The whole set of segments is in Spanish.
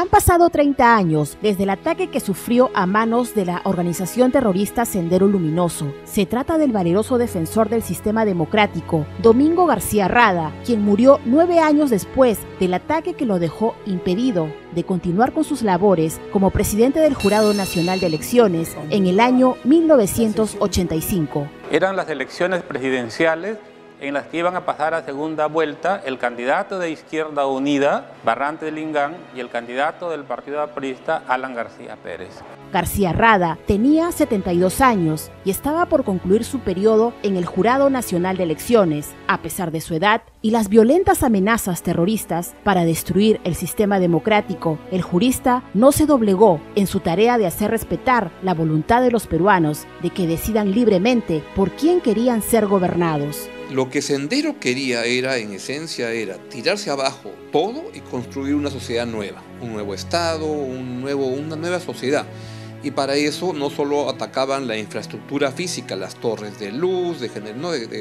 Han pasado 30 años desde el ataque que sufrió a manos de la organización terrorista Sendero Luminoso. Se trata del valeroso defensor del sistema democrático, Domingo García Rada, quien murió nueve años después del ataque que lo dejó impedido de continuar con sus labores como presidente del Jurado Nacional de Elecciones en el año 1985. Eran las elecciones presidenciales en las que iban a pasar a segunda vuelta el candidato de Izquierda Unida, Barrante de Lingán, y el candidato del Partido Aprista, Alan García Pérez. García Rada tenía 72 años y estaba por concluir su periodo en el Jurado Nacional de Elecciones, a pesar de su edad y las violentas amenazas terroristas para destruir el sistema democrático. El jurista no se doblegó en su tarea de hacer respetar la voluntad de los peruanos de que decidan libremente por quién querían ser gobernados. Lo que Sendero quería era, en esencia, era tirarse abajo todo y construir una sociedad nueva, un nuevo Estado, una nueva sociedad. Y para eso no solo atacaban la infraestructura física, las torres de luz, de,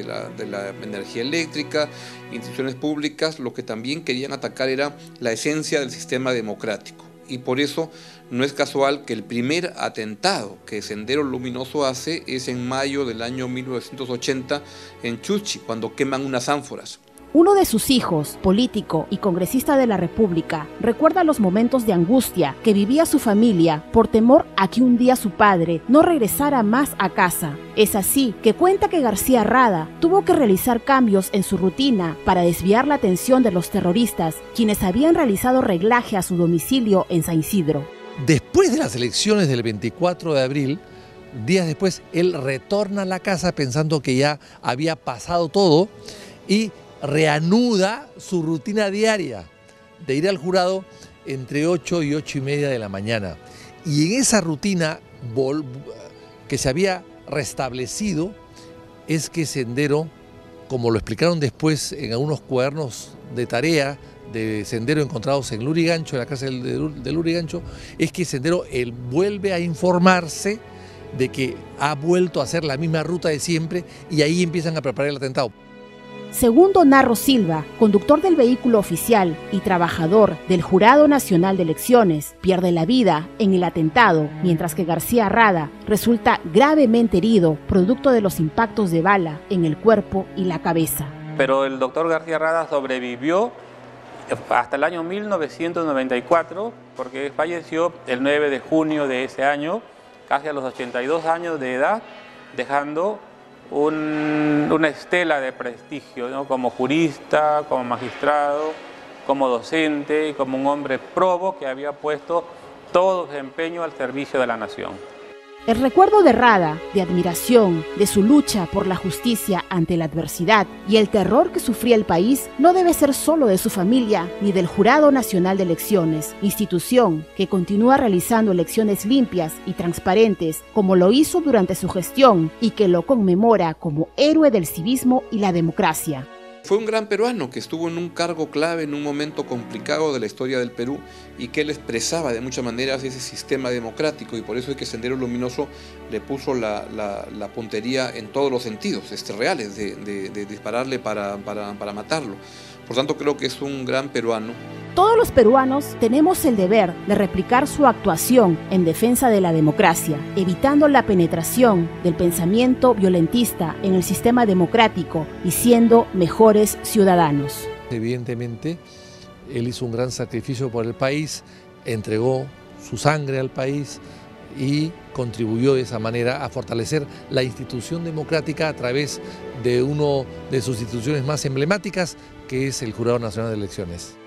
la, de la energía eléctrica, instituciones públicas, lo que también querían atacar era la esencia del sistema democrático y por eso no es casual que el primer atentado que Sendero Luminoso hace es en mayo del año 1980 en Chuchi, cuando queman unas ánforas. Uno de sus hijos, político y congresista de la República, recuerda los momentos de angustia que vivía su familia por temor a que un día su padre no regresara más a casa. Es así que cuenta que García Rada tuvo que realizar cambios en su rutina para desviar la atención de los terroristas, quienes habían realizado reglaje a su domicilio en San Isidro. Después de las elecciones del 24 de abril, días después, él retorna a la casa pensando que ya había pasado todo y reanuda su rutina diaria de ir al jurado entre 8 y 8 y media de la mañana. Y en esa rutina que se había restablecido es que Sendero, como lo explicaron después en algunos cuadernos de tarea de Sendero encontrados en Lurigancho, en la casa de Lurigancho, es que Sendero él vuelve a informarse de que ha vuelto a hacer la misma ruta de siempre y ahí empiezan a preparar el atentado. Segundo Narro Silva, conductor del vehículo oficial y trabajador del Jurado Nacional de Elecciones, pierde la vida en el atentado, mientras que García Rada resulta gravemente herido producto de los impactos de bala en el cuerpo y la cabeza. Pero el doctor García Rada sobrevivió hasta el año 1994, porque falleció el 9 de junio de ese año, casi a los 82 años de edad, dejando una estela de prestigio, como jurista, como magistrado, como docente y como un hombre probo que había puesto todo su empeño al servicio de la nación. El recuerdo de Rada, de admiración, de su lucha por la justicia ante la adversidad y el terror que sufría el país no debe ser solo de su familia ni del Jurado Nacional de Elecciones, institución que continúa realizando elecciones limpias y transparentes como lo hizo durante su gestión y que lo conmemora como héroe del civismo y la democracia. Fue un gran peruano que estuvo en un cargo clave en un momento complicado de la historia del Perú y que él expresaba de muchas maneras ese sistema democrático y por eso es que Sendero Luminoso le puso la, puntería en todos los sentidos este, reales de, dispararle para, para matarlo. Por tanto creo que es un gran peruano. Todos los peruanos tenemos el deber de replicar su actuación en defensa de la democracia, evitando la penetración del pensamiento violentista en el sistema democrático y siendo mejores ciudadanos. Evidentemente, él hizo un gran sacrificio por el país, entregó su sangre al país y contribuyó de esa manera a fortalecer la institución democrática a través de una de sus instituciones más emblemáticas, que es el Jurado Nacional de Elecciones.